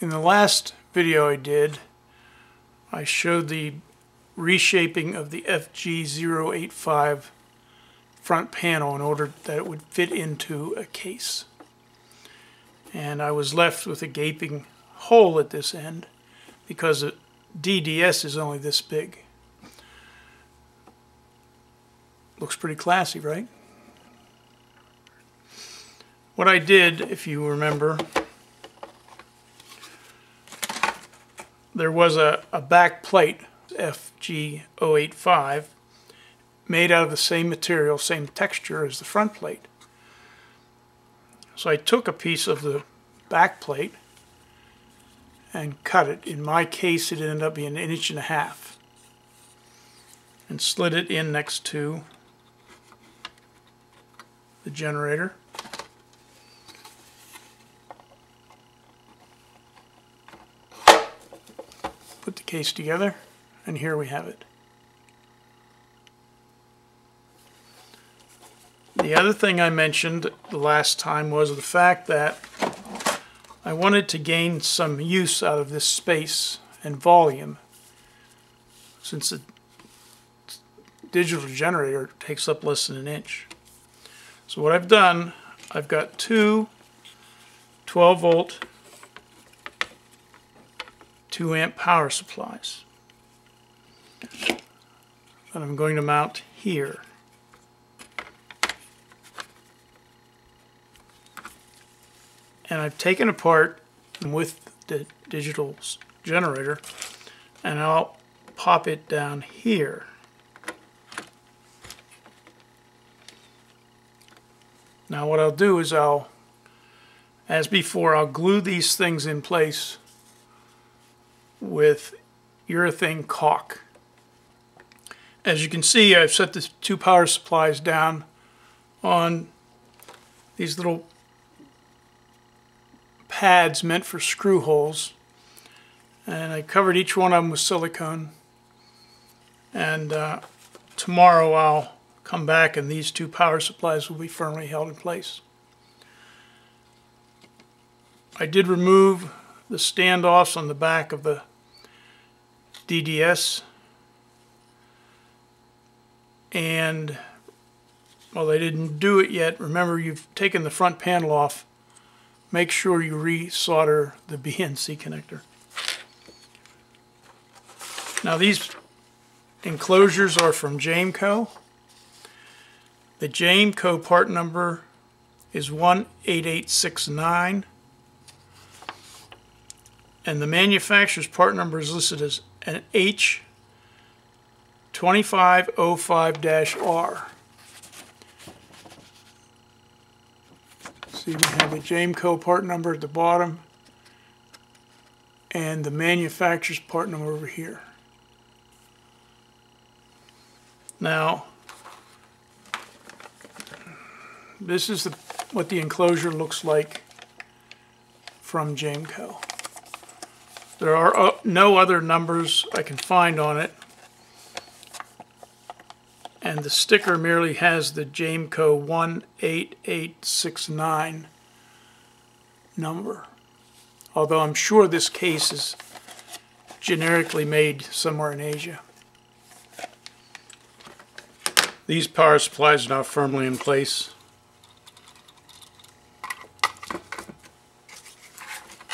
In the last video I did, I showed the reshaping of the FG085 front panel in order that it would fit into a case. And I was left with a gaping hole at this end because the DDS is only this big. Looks pretty classy, right? What I did, if you remember, there was a, a back plate, FG085, made out of the same material, same texture as the front plate. So I took a piece of the back plate and cut it. In my case, it ended up being an inch and a half. And slid it in next to the generator. Put the case together, and here we have it. The other thing I mentioned the last time was the fact that I wanted to gain some use out of this space and volume since the digital generator takes up less than an inch. So what I've done, I've got two 12 volt 2 amp power supplies that I'm going to mount here. And I've taken apart with the digital generator and I'll pop it down here. Now what I'll do is I'll, as before, I'll glue these things in place with urethane caulk. As you can see, I've set the two power supplies down on these little pads meant for screw holes. And I covered each one of them with silicone. And uh, tomorrow I'll come back and these two power supplies will be firmly held in place. I did remove the standoffs on the back of the DDS and well they didn't do it yet. Remember you've taken the front panel off. Make sure you re-solder the BNC connector. Now these enclosures are from Jameco. The Jameco part number is 18869 and the manufacturer's part number is listed as an H2505-R. See, we have a Jameco part number at the bottom and the manufacturer's part number over here. Now, this is the, what the enclosure looks like from Jameco. There are uh, no other numbers I can find on it. And the sticker merely has the Jameco 18869 number. Although I'm sure this case is generically made somewhere in Asia. These power supplies are now firmly in place.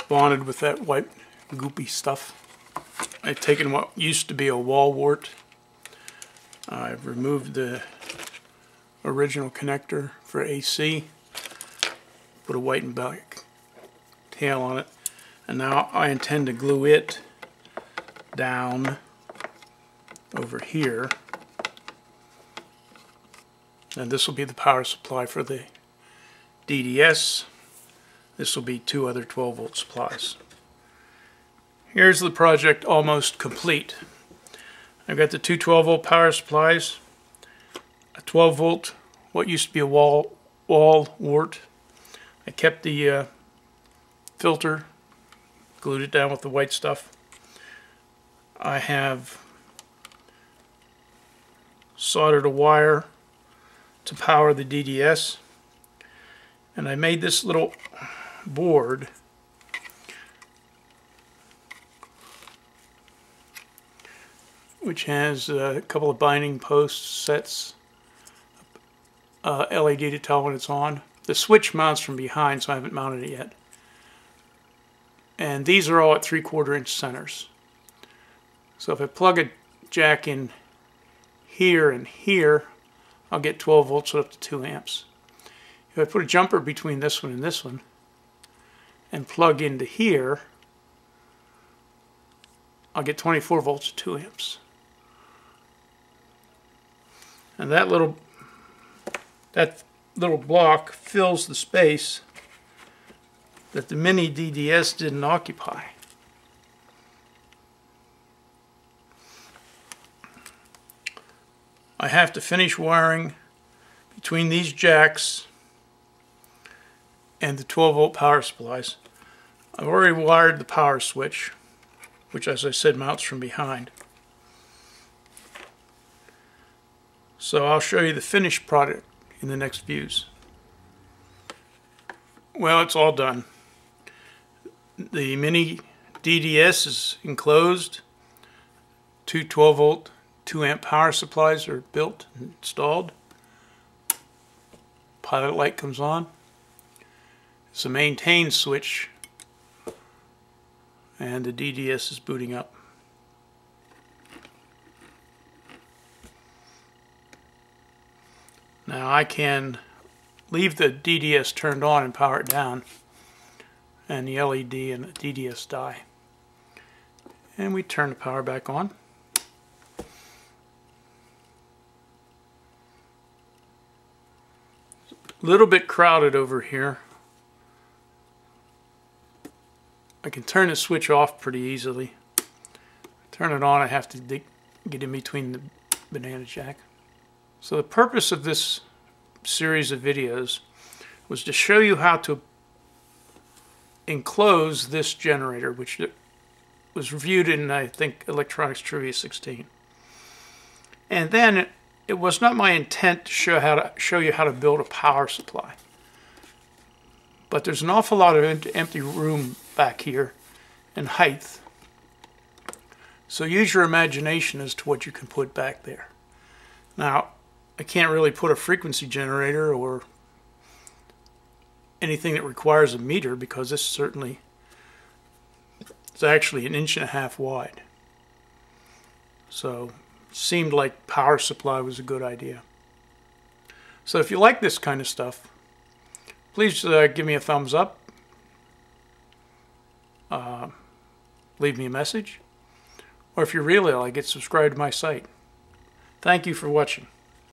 bonded with that white goopy stuff. I've taken what used to be a wall wart. I've removed the original connector for AC, put a white and black tail on it, and now I intend to glue it down over here. And this will be the power supply for the DDS this will be two other 12 volt supplies. Here's the project almost complete. I've got the two 12 volt power supplies, a 12 volt, what used to be a wall, wall wart. I kept the uh, filter, glued it down with the white stuff. I have soldered a wire to power the DDS and I made this little board which has a couple of binding posts, sets, uh, LED to tell when it's on. The switch mounts from behind, so I haven't mounted it yet. And these are all at 3 quarter inch centers. So if I plug a jack in here and here, I'll get 12 volts up to 2 amps. If I put a jumper between this one and this one, and plug into here, I'll get 24 volts to 2 amps. And that little that little block fills the space that the mini DDS didn't occupy. I have to finish wiring between these jacks and the 12 volt power supplies. I've already wired the power switch, which as I said mounts from behind. So I'll show you the finished product in the next views. Well, it's all done. The mini DDS is enclosed. Two 12 volt 2 amp power supplies are built and installed. Pilot light comes on. It's a maintain switch and the DDS is booting up. Now I can leave the DDS turned on and power it down and the LED and the DDS die. And we turn the power back on. A little bit crowded over here. I can turn the switch off pretty easily. Turn it on, I have to get in between the banana jack. So the purpose of this series of videos was to show you how to enclose this generator, which was reviewed in, I think, Electronics Trivia 16. And then it was not my intent to show how to show you how to build a power supply. But there's an awful lot of empty room back here and height. So use your imagination as to what you can put back there. Now, I can't really put a frequency generator or anything that requires a meter because this certainly is actually an inch and a half wide. So seemed like power supply was a good idea. So if you like this kind of stuff, please uh, give me a thumbs up. Uh, leave me a message. Or if you really like it, subscribe to my site. Thank you for watching.